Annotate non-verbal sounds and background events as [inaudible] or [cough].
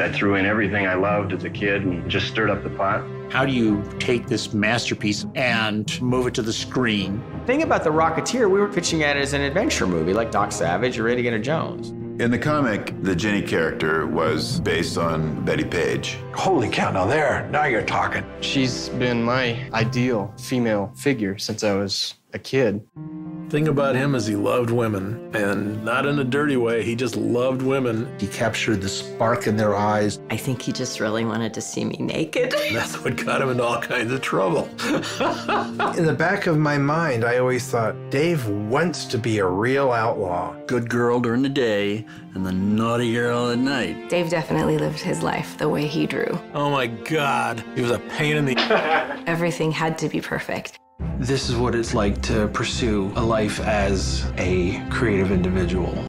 I threw in everything I loved as a kid and just stirred up the pot. How do you take this masterpiece and move it to the screen? Thing about The Rocketeer, we were pitching at it as an adventure movie like Doc Savage or Indiana Jones. In the comic, the Jenny character was based on Bettie Page. Holy cow, now there, now you're talking. She's been my ideal female figure since I was a kid. Thing about him is he loved women, and not in a dirty way. He just loved women. He captured the spark in their eyes. I think he just really wanted to see me naked. [laughs] That's what got him into all kinds of trouble. [laughs] In the back of my mind, I always thought Dave wants to be a real outlaw. Good girl during the day and the naughty girl at night. Dave definitely lived his life the way he drew. Oh my God, he was a pain in the. [laughs] Everything had to be perfect. This is what it's like to pursue a life as a creative individual.